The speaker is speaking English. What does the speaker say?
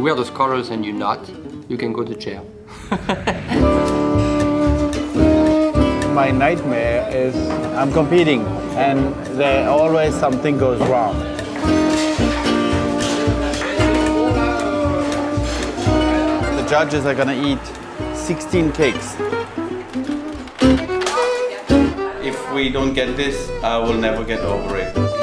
You wear those colors and you not, you can go to jail. My nightmare is I'm competing and there always something goes wrong. The judges are gonna eat 16 cakes. If we don't get this, I will never get over it.